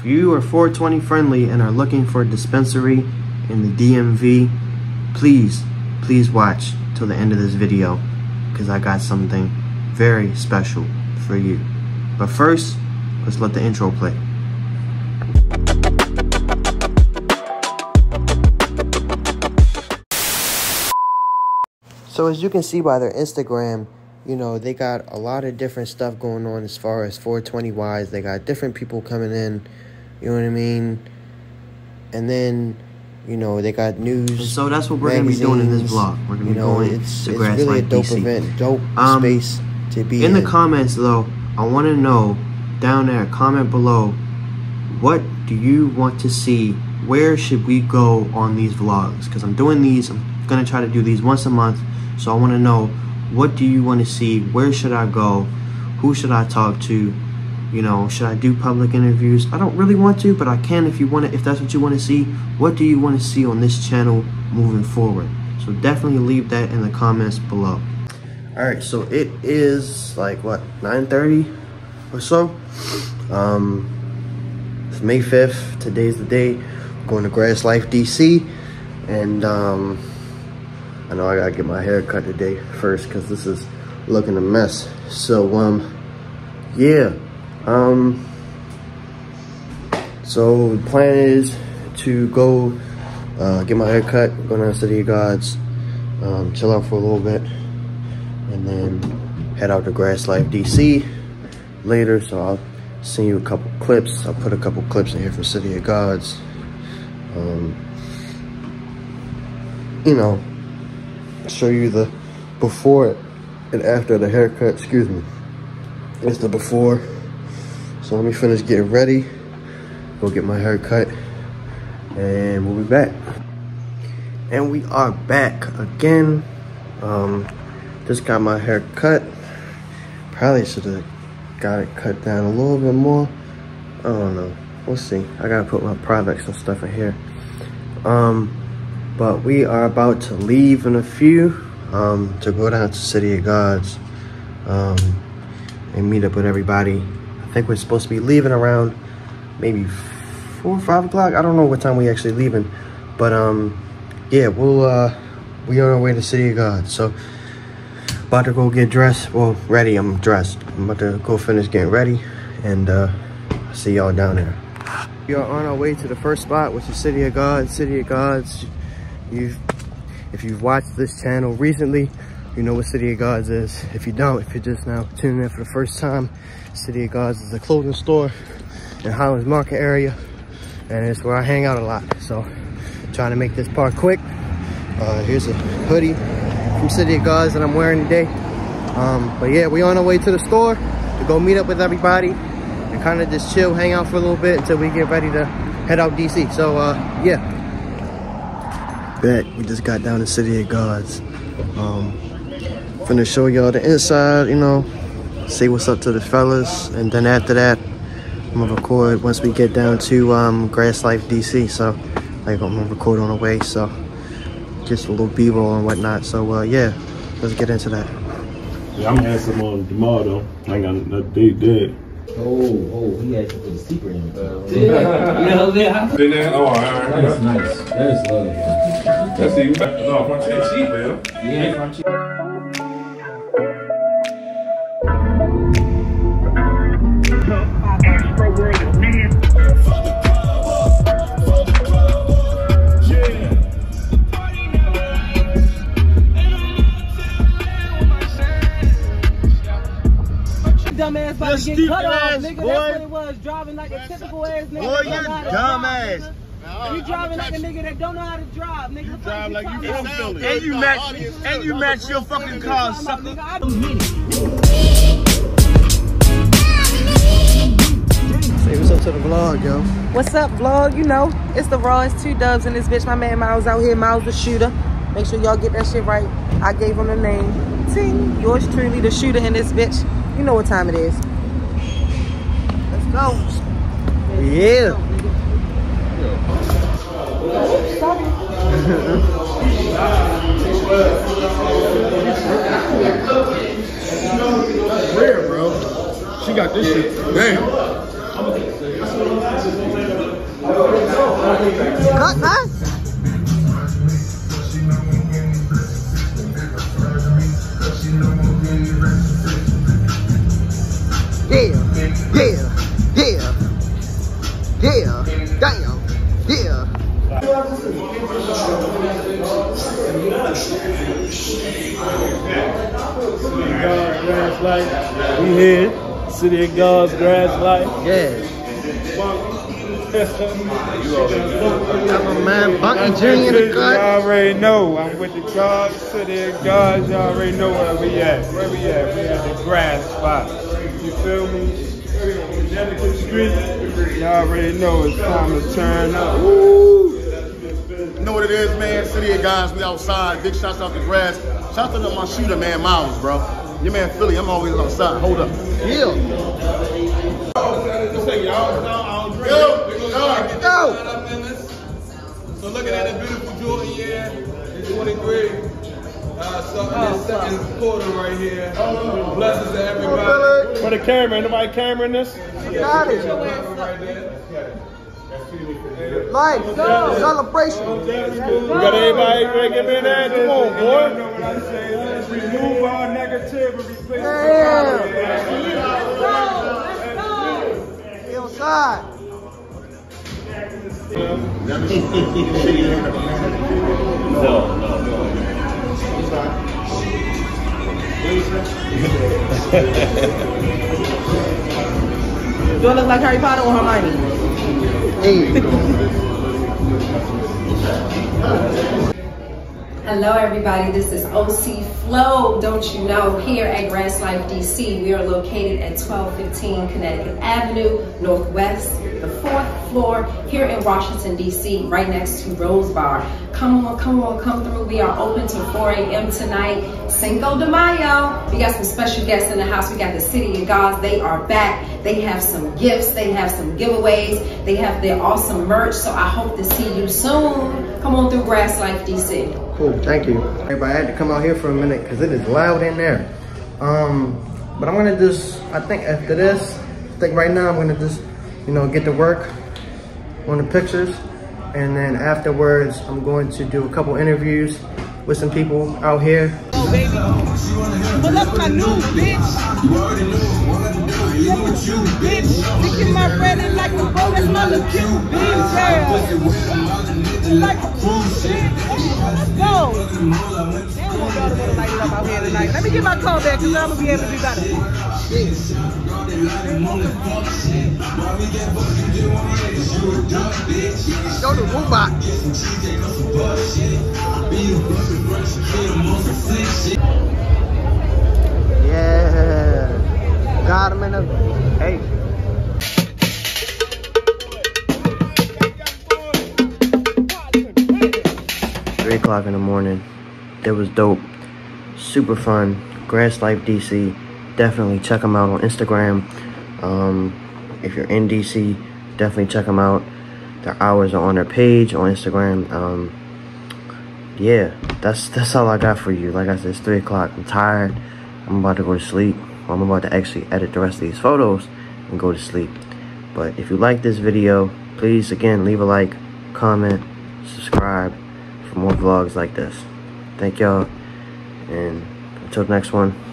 If you are 420 friendly and are looking for a dispensary in the DMV, please, please watch till the end of this video because I got something very special for you. But first, let's let the intro play. So as you can see by their Instagram, you know, they got a lot of different stuff going on as far as 420 wise. They got different people coming in, you know what I mean? And then, you know, they got news. So that's what we're going to be doing in this vlog. We're going to be know, going it's, to it's Grass really a dope DC. event, dope um, space to be in. In the comments, though, I want to know down there, comment below, what do you want to see? Where should we go on these vlogs? Because I'm doing these, I'm going to try to do these once a month. So I want to know what do you want to see? Where should I go? Who should I talk to? You know, should I do public interviews? I don't really want to, but I can if you want to, if that's what you want to see. What do you want to see on this channel moving forward? So definitely leave that in the comments below. All right, so it is like what 9:30 or so. Um, it's May 5th. Today's the day. I'm going to Grass Life DC, and um, I know I gotta get my hair cut today first because this is looking a mess. So, um, yeah. Um, so the plan is to go uh, get my hair cut, go down to City of Gods, um, chill out for a little bit, and then head out to Grass Life DC later. So I'll send you a couple clips. I'll put a couple clips in here from City of Gods. Um, you know, show you the before and after the haircut, excuse me. It's the before. So let me finish getting ready, go get my hair cut, and we'll be back. And we are back again. Um, just got my hair cut. Probably should have got it cut down a little bit more. I don't know. We'll see. I gotta put my products and stuff in here. Um, but we are about to leave in a few um, to go down to City of Gods um, and meet up with everybody. I think we're supposed to be leaving around maybe four or five o'clock. I don't know what time we actually leaving, but um, yeah, we'll uh, we on our way to City of God. So about to go get dressed. Well, ready. I'm dressed. I'm about to go finish getting ready, and uh, see y'all down there. We are on our way to the first spot, which is City of God. City of Gods You've, if you've watched this channel recently, you know what City of Gods is. If you don't, if you're just now tuning in for the first time, City of Gods is a clothing store in Highlands Market area, and it's where I hang out a lot. So, trying to make this part quick. Uh, here's a hoodie from City of Gods that I'm wearing today. Um, but yeah, we're on our way to the store to go meet up with everybody and kind of just chill, hang out for a little bit until we get ready to head out DC. So uh, yeah, back. We just got down to City of Gods. Um, finna show y'all the inside, you know, see what's up to the fellas. And then after that, I'm gonna record once we get down to um, Grass Life DC. So, like, I'm gonna record on the way. So, just a little B-roll and whatnot. So, uh, yeah, let's get into that. Yeah, I'm gonna asking some on tomorrow though. I ain't got nothing date dead. Oh, oh, he had to put a secret in it. Uh, yeah, you know, yeah. Been there? Oh, all right. That's nice. That is lovely. That's even No, front cheap, man. Yeah, front cheap. Driving like a typical ass nigga. Boy, you dumbass. You driving like a nigga that don't know how to drive, nigga. You drive like you from Philly. And you match, and you match your fucking car, sucker. Say what's up to the vlog, yo. What's up, vlog? You know, it's the raw. It's two dubs in this bitch. My man Myles out here. Myles the shooter. Make sure y'all get that shit right. I gave him the name. Ting. Yours truly, the shooter in this bitch. You know what time it is. Let's go. Yeah. Rare, bro. She got this shit. Damn. Grass light. We here. City of God's Grass Life. Yeah. I'm a man, Bunkey Jr. in the You cut. already know. I'm with the God, City of God. Y'all already know where we at. Where we at? We at the grass spot. You feel me? Connecticut Street. Y'all already know it's time to turn up. You know what it is, man? City of guys, we outside. Big shouts out to Grass. Shout out to my shooter, man, Myles, bro. Your man Philly, I'm always on side. Hold up. Yeah. Yo, yo. Go. So looking at the beautiful Jordan, yeah, it's 23. Uh, so in the second quarter right here. Blessings to everybody. For the camera, nobody cameraing this? Got it. Right there. Life, celebration. We got everybody ready to get in there. Come on, boy. Remove all negativity. Damn. Hillside. Do I look like Harry Potter or Hermione? Hey. Hello, everybody. This is OC Flow. Don't you know? Here at Grass Life DC, we are located at 1215 Connecticut Avenue, Northwest, the fourth floor, here in Washington, DC, right next to Rose Bar. Come on, come on, come through. We are open to 4 a.m. tonight. Cinco de Mayo. We got some special guests in the house. We got the City of Gods. They are back. They have some gifts. They have some giveaways. They have their awesome merch. So I hope to see you soon. Come on through Grass Life DC. Cool, thank you. Everybody I had to come out here for a minute because it is loud in there. Um, but I'm gonna just, I think after this, I think right now I'm gonna just, you know, get to work on the pictures. And then afterwards, I'm going to do a couple interviews with some people out here. Pull up my new bitch. Bitch, sticking my bread in like a bitch. Yeah. Like a cruise ship. Go. Damn, my daughter wanna light it up out here tonight. Let me get my call back, cause I'm gonna be able to do better. Go to Woobot. Yeah. Got him in a, hey. Three o'clock in the morning. It was dope. Super fun. Grass Life DC. Definitely check them out on Instagram. Um, if you're in DC, definitely check them out. Their hours are on their page on Instagram. Um, yeah, that's that's all I got for you. Like I said, it's three o'clock. I'm tired. I'm about to go to sleep. I'm about to actually edit the rest of these photos and go to sleep. But if you like this video, please again leave a like, comment, subscribe for more vlogs like this. Thank y'all, and until next one.